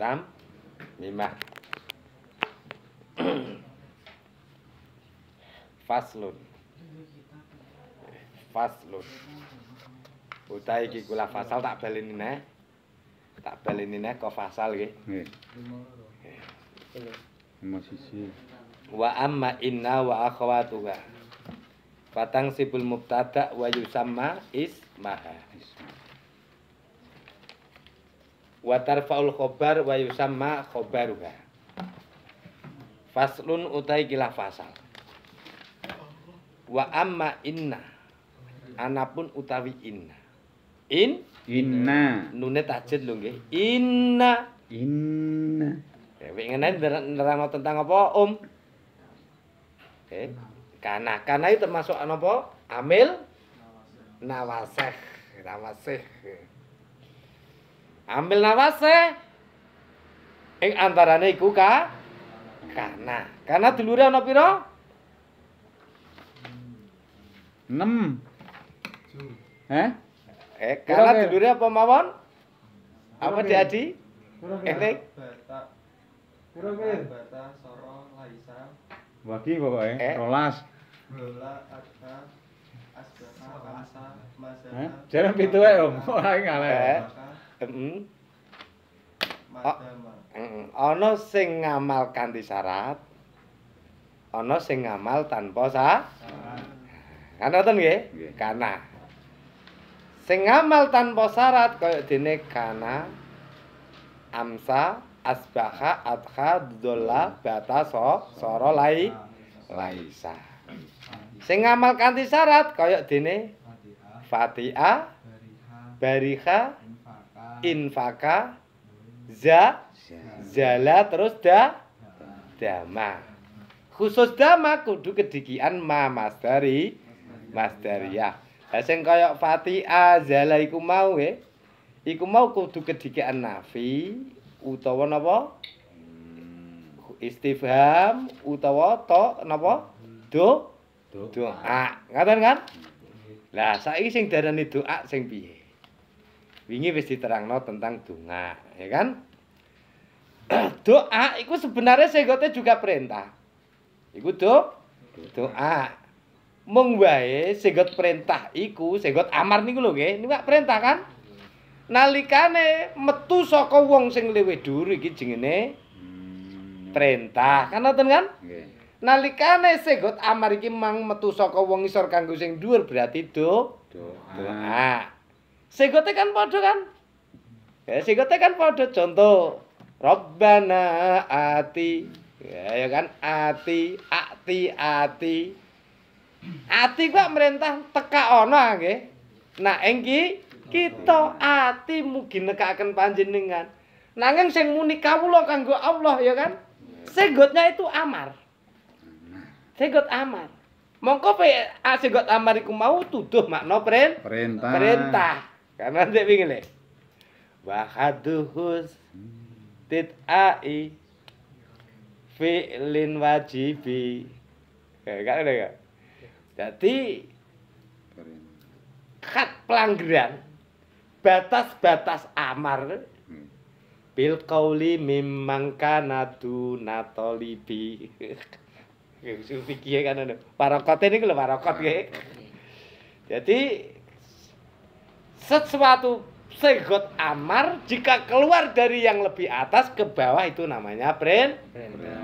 tam mimah. Faslun. Faslun. Utahe iki kula fasal tak baleni neh. Tak baleni neh kok fasal nggih. Nggih. Wa amma inna wa akhawatuha patang sibul mubtada wa yusamma ismaha wa tarfaul khobar wa yusamma khobaruha faslun utai kilah fasal wa amma inna anapun utawi inna in Inna. nune tajdid lho nggih inna Inna. Ya, ngene nerangno tentang apa, Om? Eh, kana. Kana itu termasuk apa? Amil nawasih. Nawasih. Amil nawasih. Ing antarane iku ka kana. Kana dulure ana pira? 6. Hah? Eh, Ger? dulure apa mawon? Apa Pira, Ger? diadi? Pira, Eling. Bata, Pira, Ger? Bata, Soro, Laisa, Wagi pokoke. Eh. Rolas. Bola, Adha, Asbaka, Kasa, Hah? Mazana, Jarang pitu ae, Om. Ora Eh. Heeh. Ana sing ngamal kanthi syarat. Ana sing ngamal tanpa syarat. Kan ngoten nggih? Kana. Sing ngamal tanpa syarat kaya dene kana amsa asbaha adha dolla bata so soro lai laisa. Sing ngamal kanthi syarat kaya dene Fatiha, Bariha, Infaka, Za, Zala terus da Dama. Khusus dama kudu kedikian ma masdari masdariyah. Lah sing kaya Fatiha, Zala iku mau nggih. Iku mau kudu kedikian nafi utawa napa? Istifham utawa to napa? Do doa. Ngoten kan? Lah saiki sing darani doa sing piye? Wingi wis diterangno tentang donga, ya kan? doa iku sebenarnya segote juga perintah. Iku do doa. Mung wae segot perintah iku, segot amar niku lho nggih, niku perintah kan? Nalikane metu saka wong sing luwih dhuwur iki jenenge perintah. Kan ngoten kan? Nggih. Nalikane segot amar iki mang metu saka wong isor kanggo sing dhuwur berarti do Doa. doa. Segote kan padha kan? Ya segote kan padha contoh Rabbana ati. Ya, ya kan ati, ati, ati. Ati kok merintah teka ana nggih. Nah engki kita ati mugi nekaken panjenengan. Nanging sing muni kawula kanggo Allah ya kan? Segotnya itu amar. Segot amar. Mongko pe ah, segot amar iku mau tuduh makna Perintah. perintah. Karena dia begini. Wahaduhus tit'ai fi'lin wajibi. Kayak ada enggak? Jadi kat pelanggaran batas-batas amar hmm. bil kauli memang kanadu natolibi sufi kia kan ada parokot ini kalau parokot kayak jadi sesuatu segot amar jika keluar dari yang lebih atas ke bawah itu namanya pren.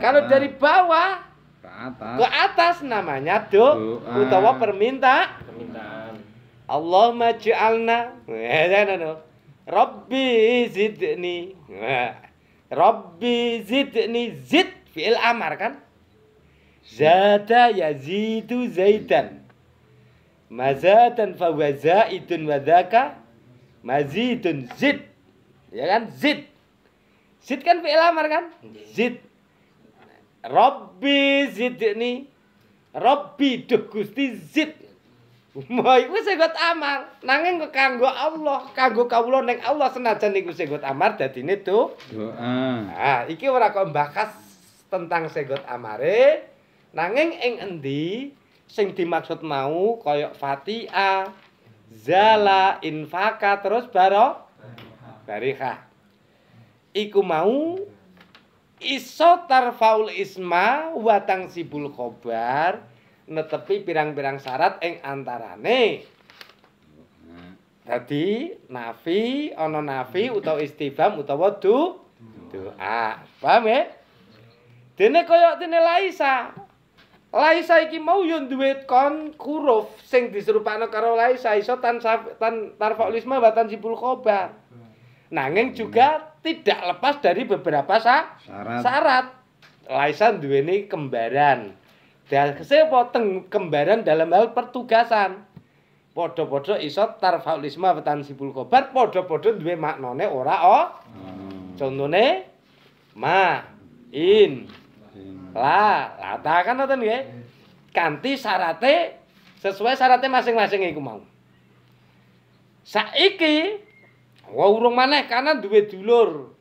Kalau dari bawah ke atas. ke atas namanya do utawa perminta Permintaan. Allahumma ja'alna ya no. Rabbi zidni Rabbi zidni zid fi'il amar kan Zada yazidu zaidan Mazatan fahuwa zaidun wa dhaka Mazidun zid Ya kan zid Zid kan fi'il amar kan Zid Rabbi zidni Rabbi duh Gusti zid Wah, iku segot amar. Nanging kok kanggo Allah, kanggo kawula ning Allah senajan iku segot amar dadine tuh. Doa. Nah, iki ora kok bahas tentang segot amare. Nanging ing endi sing dimaksud mau kaya Fatiha, Zala, Infaka terus baro Barikah. iku mau iso tarfaul isma wa tangsibul khobar netepi pirang-pirang syarat ing antarane Dadi nafi ana nafi utawa istifham utawa du doa. Paham ya? Dene kaya dene Laisa. Laisa iki mau yo duwe kon huruf sing diserupakno karo Laisa iso tan tan tarfa'ul isma wa tansibul khobar. Nanging juga tidak lepas dari beberapa sa syarat. syarat. Laisa duweni kembaran. Dagese apa teng kembaran dalam hal pertugasan. Padha-padha iso tarfaul isma wa tansibul khobar, padha-padha duwe maknane ora o. Oh, Contone ma in la lata kan ngoten nggih. Kanthi syarate sesuai syaratnya masing-masing iku mau. Saiki wa urung maneh kana duwe dulur.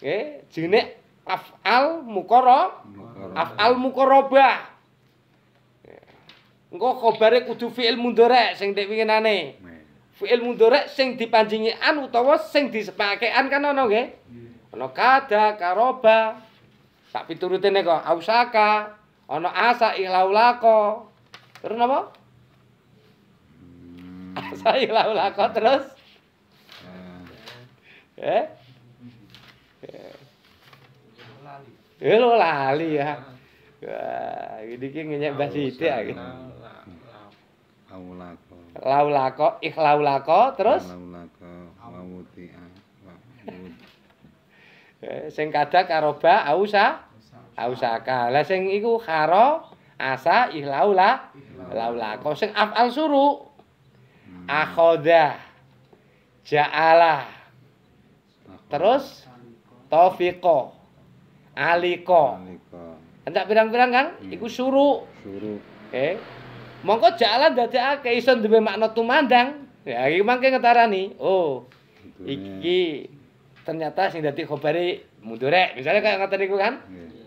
Nggih, jenenge af'al muqarrab Mukoro. af'al muqarrabah. Engko khabare kudu fi'il mudhari sing dek winginane. Meh. Fi'il mudhari sing dipanjingi an utawa sing disepake an kan ana nggih. Ana kada, karoba. Sak piturutene kok ausaka, ana asa ilaulako. Terus napa? Hmm, Asa ilaulako terus eh, eh lali eh lo lali ya. Wah, iki iki ngenyek Mbah Siti ya. iki. Aulako. Laulako, ikhlaulako terus Aulako. Eh, sing kada karoba ausa. Ausaka. Lah sing iku kharo asa ihlaula laulako sing af'al suru. Hmm. akhoda ja'ala. Terus taufiqo aliko. Entak pirang-pirang Kang? Hmm. iku suru. Suruh. eh mongko ja'ala ndadekake iso duwe makna tumandang. Ya iki mangke ngetarani. Oh iki ternyata sing dadi khobare mudhorek misalnya kayak ngoten niku kan Nggih.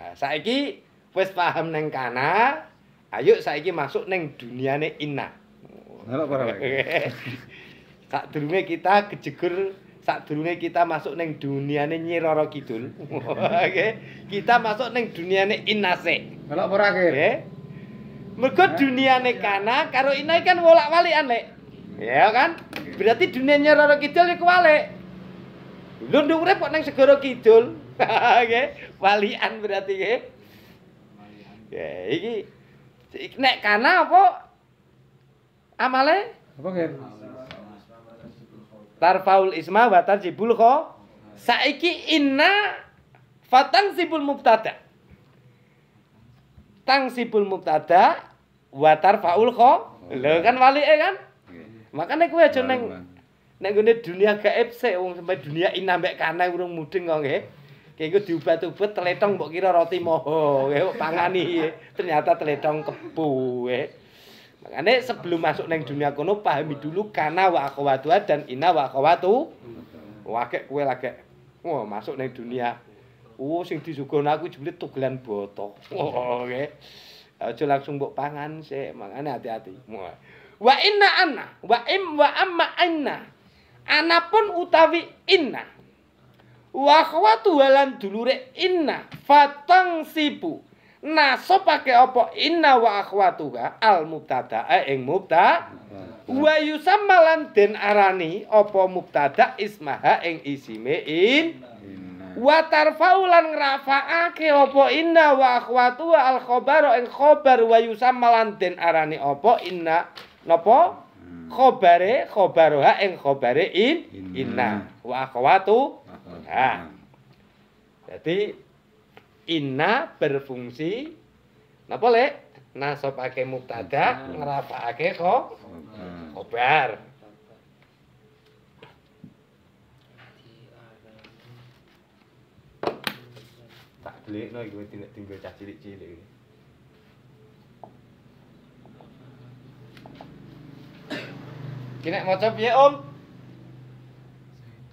Nah, saiki wis paham neng kana ayo saiki masuk neng duniane inna Ngelok para. Sak durunge kita kejegur, sak durunge kita masuk neng duniane Nyi Roro Kidul. Oke. kita masuk neng duniane Inase. Ngelok para. Oke. Mergo duniane kana karo Ina kan wolak-walikan, Lek. Ya kan? Berarti dunia Nyi Roro Kidul iku walik. Lho nduk urip kok neng segara kidul. Oke. Walian berarti nggih. Ya, iki iki nek kana apa amale Apa tarfaul isma wa tansibul kho saiki inna fatang sibul mubtada tang sibul mubtada wa tarfaul kho lho kan walike kan Nggih. Makane kowe aja neng Bang. nek ngene dunia gaib sik wong sampe dunia inna mbek kana urung mudeng kok nggih Kayak iku diubat-ubat teletong mbok kira roti moho, nggih, mbok pangani. Ternyata teletong kebu, nggih. Makanya sebelum masuk neng dunia kono pahami dulu kana wa akhawatuha dan inna wa akhawatu. Wake kowe lagi wah masuk neng dunia. Oh sing disuguhno aku jebule tugelan boto. Oh nggih. Aja langsung mbok pangan sik, makanya hati-hati. Wah. Wa inna anna wa im wa amma anna. Anapun utawi inna. Wa akhawatu walan dulure inna fatang sibu. Naso pake apa inna wa akhwatuha al mubtada ing mubtada wa yusammalan den arani apa mubtada ismaha ing isime in Inna. wa tarfaulan ngrafa'ake apa inna wa akhwatuha al khabar ing khabar wa yusammalan den arani apa inna napa Hmm. khabare khabaroha ing khabare in Inna. wa akhwatu? Ah. Jadi inna berfungsi napa lek nasabake mubtada ngrafa'ake kok Apa? khobar. Tak delikno iki tinggal cah cilik-cilik Kena maca piye, Om?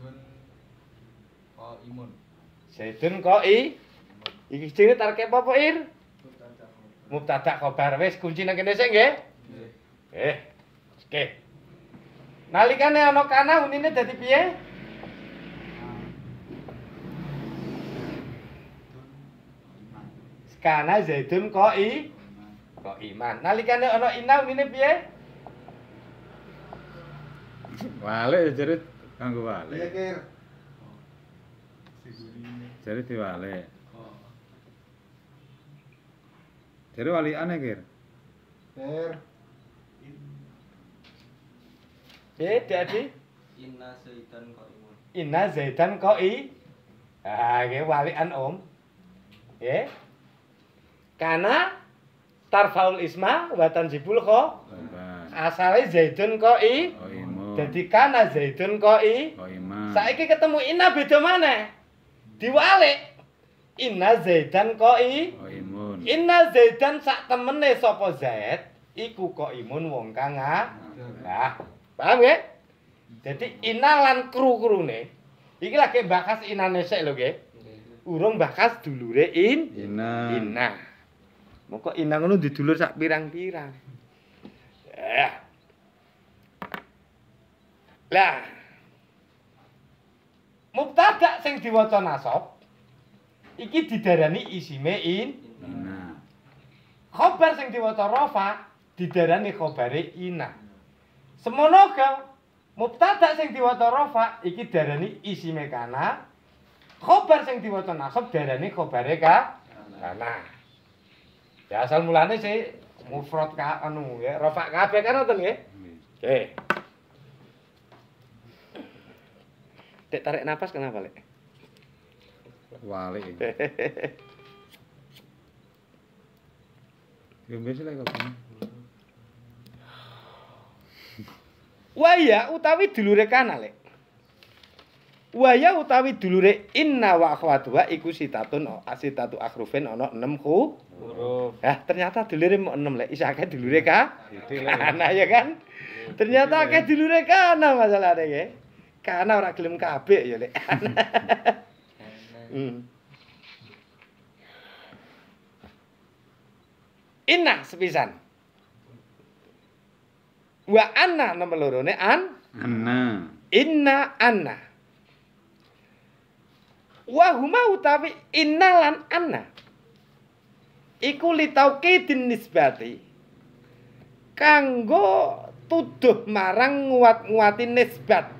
Zaidun qaimun. Zaidun qai. Iki jenenge tarke apa, Ir? Mubtada khabar. Wis kunci nang kene sik nggih? Eh. Oke. Nalikane ana kana unine dadi piye? Kana Zaidun i, Kok iman. Nalikane ana ina unine piye? Wale jerit kanggo wale. Iya, Kir. Jerit diwale. Oh. Jadi wali aneh Kir? Kir. Eh, jadi? Inna Zaidan Koimun. Inna Zaidan Koi. Ah, ke walian Om. Eh? Ya. Karena tarfaul isma wa tanjibul ko. Asalnya Zaidun Koi. Oh, Dadi kana Zaidun qoi. Oh iman. Saiki ketemu inna beda maneh. Diwalik. Inna Zaidan qoi. Oh imun. Inna Zaidan sak temene sapa Zaid iku kok imun wong kang ah. Nah, paham nggih? Jadi inna lan kru-krune iki lagi bakas inane sik lho nggih. Urung bakas dulure in Ina. inna. Moko inna ngono didulur sak pirang-pirang. Eh. Lah. Mubtada sing diwaca nasab iki didarani isime in Ina. Khobar sing diwaca rafa didarani khobare ina. Semono ga mubtada sing diwaca rafa iki darani isime kana. Khobar sing diwaca nasab darani khobare ka kana. Ya asal mulane sih mufrad ka anu ya rafa kabeh kan ngoten nggih. Oke. Dek tarik napas kenapa, Lek? Walik. Yo wis lek kok. Waya utawi dulure kana, Lek. Waya utawi dulure inna wa akhwatuha iku sitatun asitatu akhrufin ana 6 hu. Huruf. Ah, ternyata dulure mok 6, Lek. Isa akeh dulure ka. Kana ya kan? Ternyata akeh dulure kana masalahnya nggih. Kana ora gelem kabeh ya, Lek. Hmm. Inna sepisan. Wa anna nomor lorone an Ana. inna anna. Wa huma utawi inna lan anna. Iku li tauqidin nisbati. Kanggo tuduh marang nguat-nguati nisbat.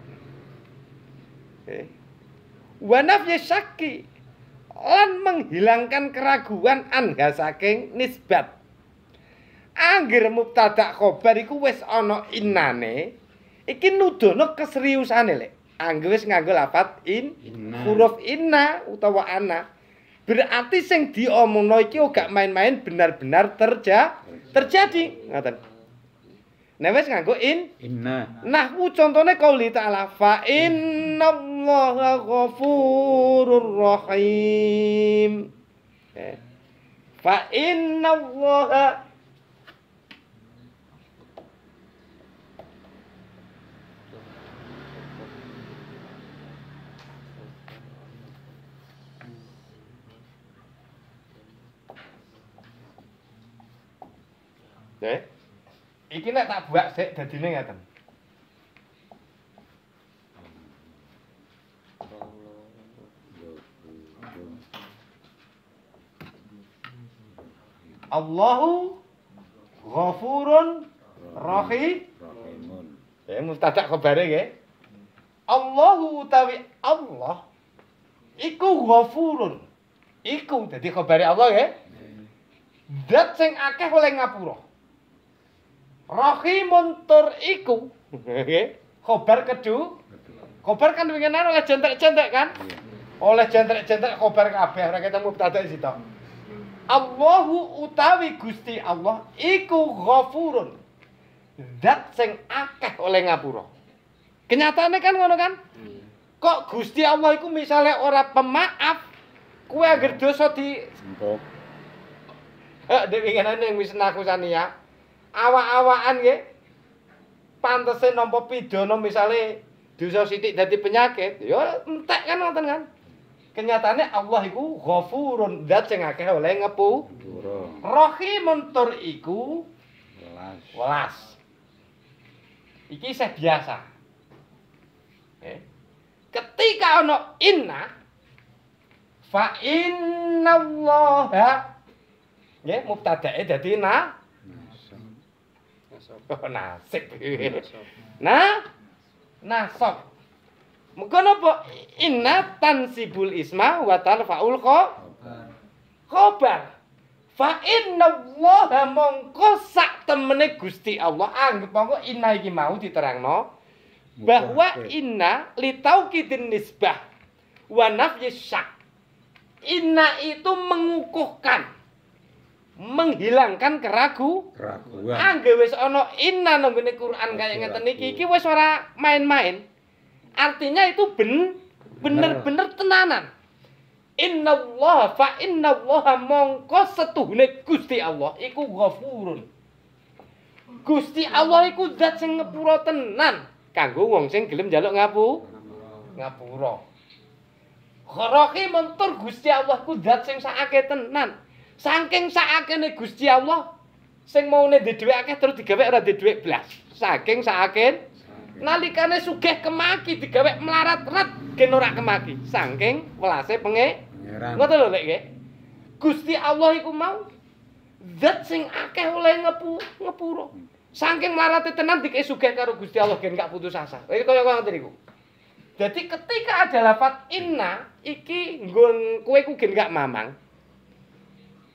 Eh. Wa nafyi syakki lan menghilangkan keraguan anha saking nisbat. Angger mubtada khobar iku wis ana innane, iki nudono keseriusane lek. Angger wis nganggo lafat in Inna. huruf inna utawa ana. Berarti sing diomongno iki ora main-main benar-benar terja terjadi. Ngoten. Nek wis nganggo in Inna. Nahwu contone qauli ta'ala fa innallaha ghafurur rahim. Eh. Fa innallaha Eh. Iki nek tak buak sik dadine ngaten. Allahu Ghafurun Rahim. Rahimun. Ya mustada khabare nggih. Allahu utawi Allah iku Ghafurun. Iku dadi khabare Allah nggih. Dat sing akeh oleh ngapura. Rahimun tur iku. Khabar kedu. Khabar kan winginan oleh jentek-jentek kan? Oleh jentek-jentek khabar kabeh ora ketemu mubtada sito. Allahu utawi Gusti Allah iku Ghafurun. Zat sing akeh oleh ngapura. Kenyataane kan ngono kan? Kok Gusti Allah iku misale ora pemaaf, kuwe anggere dosa di. Eh, dek winginan ning wis naku sania. Awak-awakan nggih. Pantese nampa pidana misale dosa sithik dadi penyakit, ya entek kan ngoten kan. Kenyataane Allah iku Ghafurun, zat sing akeh oleh ngepu. Rahimun tur iku Welas. welas. Iki isih biasa. Eh. Ketika ana inna fa innallaha Nggih, mubtadae dadi na nasib. Nah, nasab. Muga napa inna tansibul isma wa tarfaul kha khabar. Fa inna Allah mongko sak temene Gusti Allah anggap mongko inna iki mau diterangno bahwa inna litaukidin nisbah wa nafyi syak. Inna itu mengukuhkan menghilangkan keragu Keraguan. Angge wis ana inna nang ngene Quran kaya ngeten iki iki wis ora main-main. Artinya itu ben bener-bener tenanan. Inna Allah fa inna Allah mongko setuhune Gusti Allah iku ghafurun. Gusti Allah iku zat sing ngepura tenan kanggo wong sing gelem njaluk ngapu ngapura. Khoroki mentur Gusti Allah ku zat sing sakake tenan. Saking sakakene Gusti Allah sing maune dhuwit akeh terus digawe ora ndek dhuwit blas. Saking sakake nalikane sugih kemaki digawe melarat-rat gen ora kemaki. Saking welase penge. Ngoten lho Lek nggih. Gusti Allah iku mau zat sing akeh oleh ngepu ngepuro. Saking marate tenan dikek sugih karo Gusti Allah gen gak putus asa. Iki kaya ngoten niku. Jadi ketika ada lafat inna iki nggon kowe ku gen gak mamang.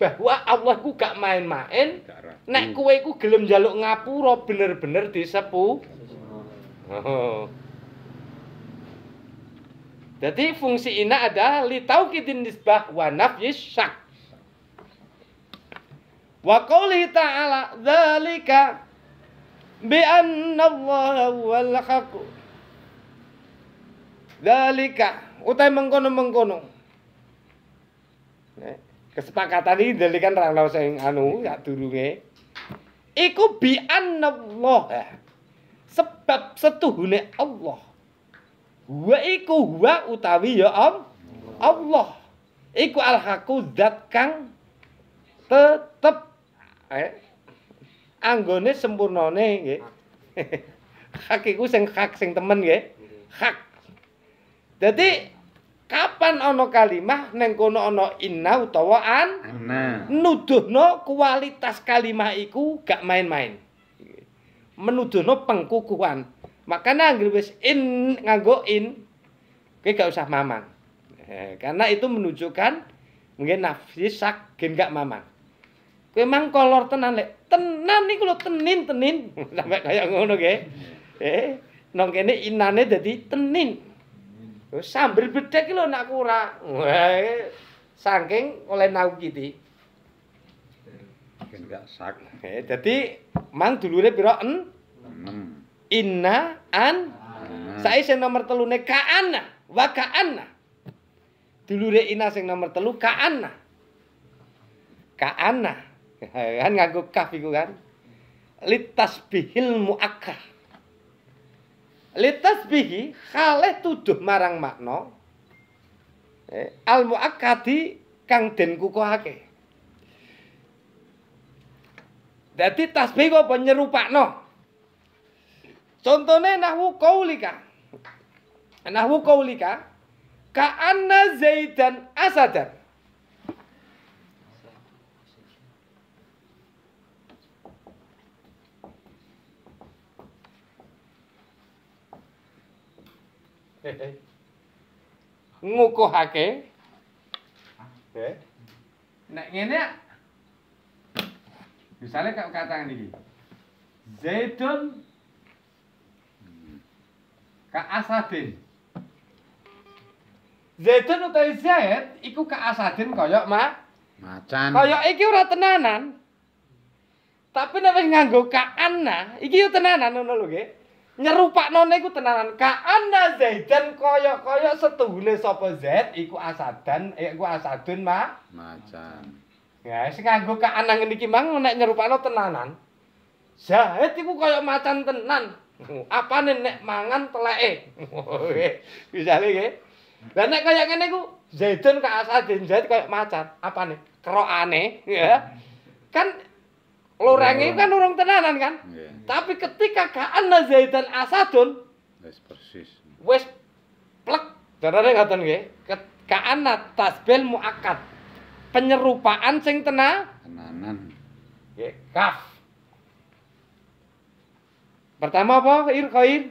Bahwa Allah ku gak main-main, nek kowe ku gelem njaluk ngapura bener-bener disepu. Oh. Jadi fungsi ina adalah litaukidin nisbah wa nafyis syak. Wa qawlihi ta'ala dzalika bi anna Allah wal haq. Dzalika utai mengkono-mengkono. Kesepakatan ini dalikan ranglau sing anu ya durunge. Iku bi Allah. Sebab setuhune Allah. Wa iku wa utawi ya Am- Allah. Iku al-haqu zat kang tetep eh, anggone sempurnane nggih. hak iku sing hak sing temen nggih. Hak. Dadi kapan ana kalimah ning kono ana inna utawa an Ana. nuduhno kualitas kalimah iku gak main-main. Menuduhno pengkukuhan. Makanya anggere wis in nganggo in kowe gak usah mamang. Eh, karena itu menunjukkan mungkin nafsi sak gen gak mamang. Kowe mang kolor tenan lek. Tenan niku lho tenin tenin. Sampai kaya ngono nggih. Eh, nang kene inane dadi tenin. Wis Sambil bedhek iki lho nak ora. Wah, saking oleh nau kiti. Kan gak sak. Eh, dadi mang dulure pira en 6. inna an Ana. Sae sing nomor telune ka'anna wa ka'anna. Dulure ina sing nomor telu ka'anna. Ka'anna. Kan nganggo kaf iku kan. Litasbihil muakkad. Litasbihi kalih tuduh marang makna eh, al muakkadi kang den kukuhake. Dadi tasbih kok nyerupakno. Contone nahwu qaulika. Nahwu qaulika ka anna Zaidan asadan. Ngukuhake. Eh. Nek ngene Misalnya kau katakan ini, Zaidun ka Asadin. Zaidun utawi Zaid iku ka Asadin kaya ma, Macan. kaya iki ora tenanan. Tapi nek wis nganggo ka anna, iki yo tenanan ngono lho nggih. Nyerupakno iku tenanan. Ka anna Zaidan kaya-kaya setuhune sapa Zaid iku Asadan, eh, iku Asadun ma. Macan. Ya, sing nganggo ka anang ngene iki mang nek nyerupakno tenanan. Zaid iku kaya macan tenan. Apane nek mangan teleke. Misale nggih. Lah nek kaya ngene iku Zaidun ka Asadin Zaid kaya macan. Apane? Kerokane, ya. Kan lorenge kan urung tenanan kan. Nggih. Tapi ketika ka anna Zaidan Asadun Wis persis. wis plek. Darane ngoten nggih. Ka anna tasbil muakkad. penyerupaan sing tena Tenanan. Nggih, kaf. Pertama apa, Ir Khair?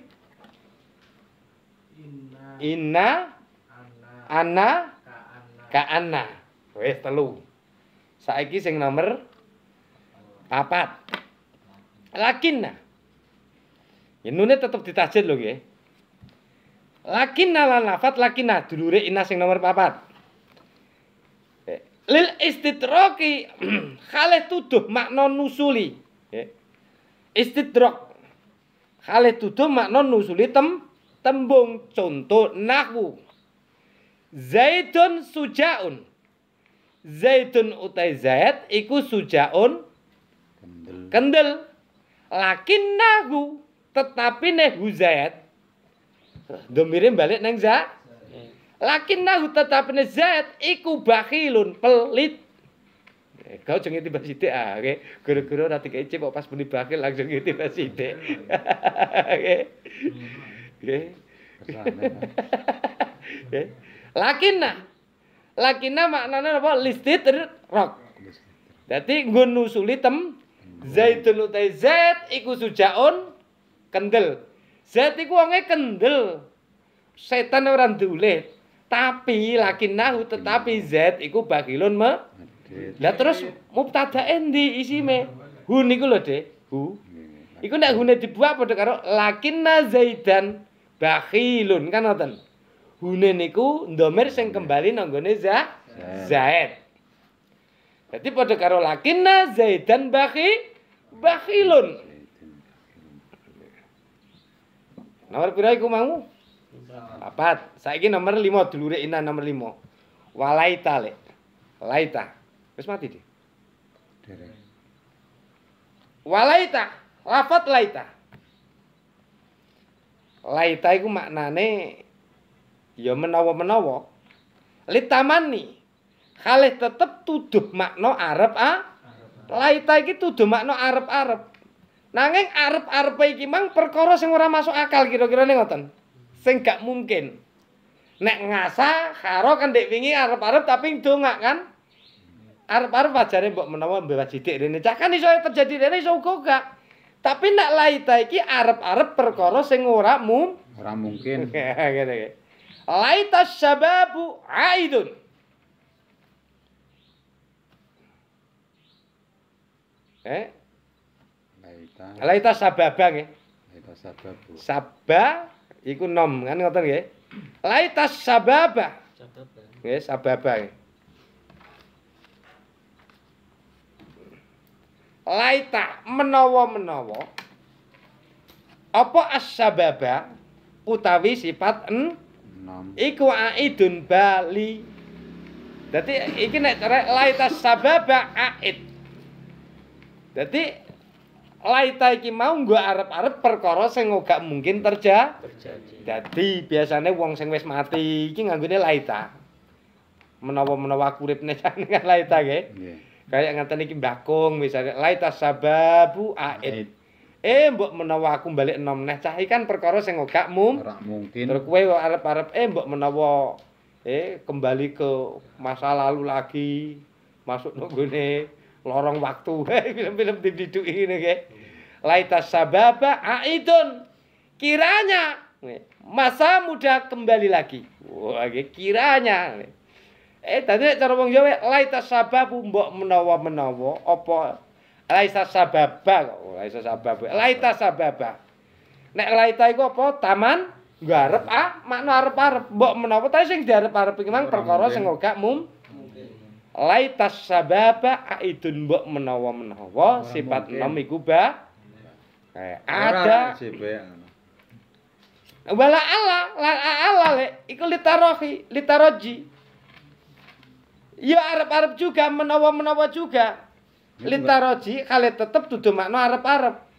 Inna Inna ana ana ka ana ka. Wis telu. Saiki sing nomor papat. Lakinna. Ya nune tetep ditajd lho nggih. Lakinna lan lafat lakinna dulure inna sing nomor papat. Eh, Lil istidraki khalih tuduh makna nusuli. Nggih. Istidrak khalih tuduh makna nusuli tem tembung contoh nahwu. Zaidun sujaun. Zaidun utai Zaid iku sujaun Kendel. kendel. Lakin nahu tetapi nehu Zaid. Domire balik neng za. Lakin nahu tetapi ne Zaid iku bakhilun pelit. Eh, Kau jangan tiba sidik ah, oke. Guru-guru nanti kece kok pas muni bakhil langsung tiba sidik. Oke. Oke. Lakinna. Lakinna maknanya apa? Listit nggo nusuli tem Zaidun utai Zaid iku sujaun kendel. Zaid iku wonge kendel. Setan ora ndule. Tapi lakinnahu tetapi Zaid iku bakilun me. Lah terus mubtada endi isime? Hu niku lho, Dik. Hu. Iku nek hune dibuat padha karo lakinna Zaidan bakhilun kan ngoten. Hune niku ndomir sing kembali nang nggone za Zaid. Dadi padha karo lakinna Zaidan bakhi bakhilun. Nomor pira iku mau? Papat. Saiki nomor 5 dulure ina nomor 5. Walaita lek. Laita. Wis mati. Derek. Walaita, lafat laita. Laita iku maknane ya menawa-menawa. Litamani. Kalih tetep tuduh makna arep ah. Laita iki tuduh makna arep-arep. Nanging arep-arep iki mang perkara sing ora masuk akal kira-kira ngoten. Sing gak mungkin. Nek ngasa karo kan dek wingi arep-arep tapi ndongak kan. Arep-arep wajare mbok menawa mbewat sithik rene. Cak kan iso terjadi rene iso uga gak. Tapi nek laita iki arep-arep perkara sing ora mum Ora mungkin. Laita sababu aidun. Eh, Laita. laita sababa nggih. Laita sababu. Sabba iku nom kan ngoten nggih. Laita sababa. Nggih, sababa nggih. Laita menawa-menawa apa as-sababa utawi sifat en Enam. iku aidun bali. Dadi iki nek cara laita sababa aid. Dadi laita iki mau nggo arep-arep perkara sing gak mungkin terja. terjadi Dadi biasane wong sing wis mati iki nganggone laita. Menawa-menawa uripne jane laita nggih. Nggih. Kayak ngeten iki Mbah Kung misalnya laita sababu aid. Eh mbok menawa aku balik enom neh cah iki kan perkara sing gak mum. Ora mungkin. Terus kowe arep-arep eh mbok menawa eh kembali ke masa lalu lagi masuk nang gone lorong waktu. Film-film dididuki ngene nggih. Laita sababa aidun. Kiranya. Masa muda kembali lagi. Wah, kiranya. Eh tadi cara wong Jawa laita sababu mbok menawa-menawa apa laisa sababa kok. Laisa sababa laita sababa. Nek laita iku apa? Taman? Nggarep ah makna arep-arep mbok menawa. Ta sing diarep-arep iki mang Ora perkara sing gak mum mungkin laita sababa aidun mbok menawa-menawa sifat nom iku ba? Ada. wala ala la ala le iku litarohi litaroji. Ya arep-arep juga menawa-menawa juga. Ya, litaroji kali tetep dudu makna arep-arep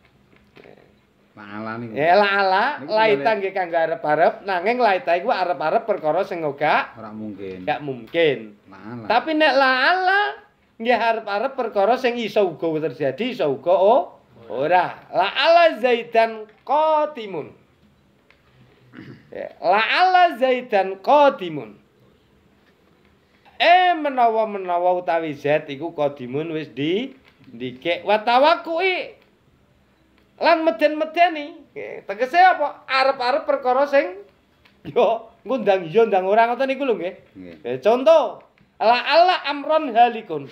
Maala niku. ya la ala. Niku laita nggih kanggo arep-arep. Nanging laita iku arep-arep perkara sing Ora mungkin. gak mungkin. Maala. tapi nek la ala nggih arep-arep perkara sing iso uga terjadi iso uga oh, ora. La ala zaidan qatimun. Ya, la ala zaidan qatimun. Eh menawa-menawa utawi zat iku qadimun wis di dikek. Wa tawakkui lan meden-medeni. Tegese apa? Arep-arep perkara sing yo ngundang iya ndang ora ngoten niku lho nggih. Nggih. Eh, contoh ala ala amron halikun.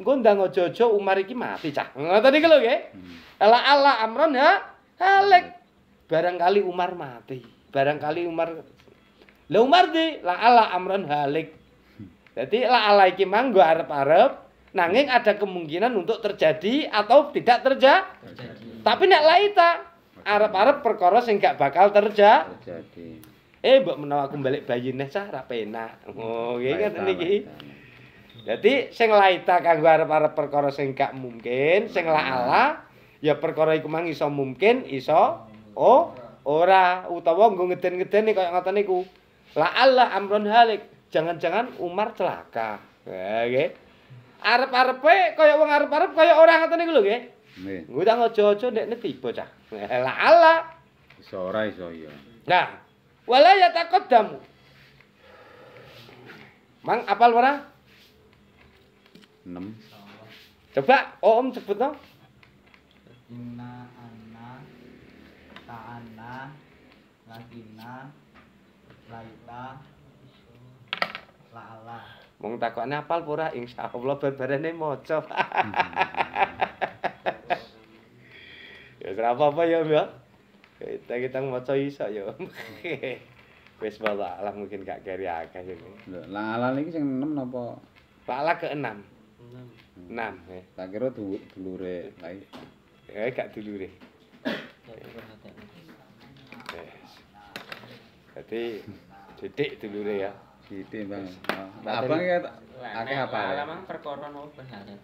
Engko ndang aja-aja Umar iki mati cah. Ngoten niku lho nggih. Hmm. ala ala amron ha halik. Barangkali Umar mati. Barangkali Umar lah Umar di la ala amron halik. Jadi la ala iki manggo arep-arep nanging ada kemungkinan untuk terjadi atau tidak terjadi terjadi tapi nek laita arep-arep perkara sing gak bakal terjadi Terjadi. eh mbok menawa aku balik bayi neh cah ra penak oh nggih ngoten niki Jadi sing laita kanggo arep-arep perkara sing gak mungkin, sing la ala ya perkara iku mang iso mungkin, iso oh ora utawa nggo ngeden-ngedeni kaya ngoten niku. La Allah amrun halik. Jangan-jangan Umar celaka. Ya nggih. Arep-arepe kaya wong arep-arep kaya ora ngoten niku lho nggih. Nggih. Nggo tak aja-aja ndekne tiba cah. La Allah. Iso ora iso iya. Nah, wala yataqaddamu. Mang apal ora? 6. Coba Om sebut no. inna anna ta'anna lakina laita la'ala Wong takokne apal apa ora insyaallah barbarane maca. ya ora apa-apa ya, Mbak. Kita kita maca iso ya. Wis wala alam mungkin gak keri akeh ya. Lho, lalan iki sing 6 napa? Pala ke 6. 6 ya. Tak kira du dulure lain. Ya gak dulure. Jadi didik dulure ya ditimbang. bang nah, abang ya akeh apa? Lah ya? perkara nopo bahane?